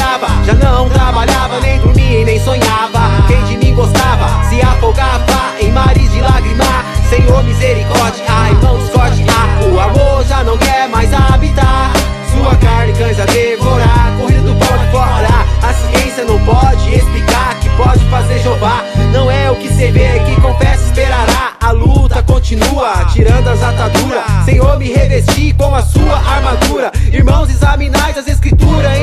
brava Já não trabalhava, nem dormia e nem sonhava. Quem de mim gostava, se afogava Em mares de lágrimas. Senhor misericórdia, ai mãos corte ah, O amor já não quer mais habitar. Sua carne cansa devorar Corrida do pau fora. A ciência não pode explicar Que pode fazer Jeová. Não é o que se vê, que confessa esperará. A luta continua, tirando as ataduras. Senhor me revesti com a sua armadura. Irmãos examinais as escrituras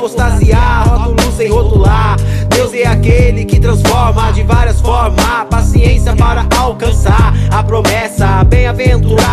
apostasiar, rótulo sem rotular. Deus é aquele que transforma de várias formas. Paciência para alcançar a promessa. Bem-aventurado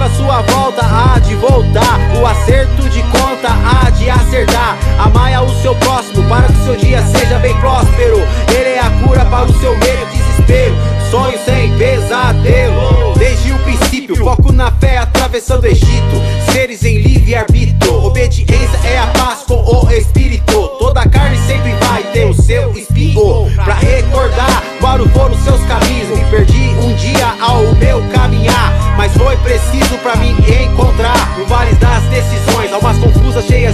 O à sua volta há de voltar. O acerto de conta há de acertar. Amaia o seu próximo para que seu dia seja bem próspero. Ele é a cura para o seu medo e desespero. Sonho sem pesadelo. Desde o princípio, foco na fé atravessando o Egito. Seres em livre arbítrio. Obediência é a paz com o espírito. Toda carne sempre vai ter o seu espinho. Pra recordar qual foram seus caminhos. Me perdi um dia ao meu caminhar. Mas foi preciso pra me encontrar. No vale das decisões, almas confusas, cheias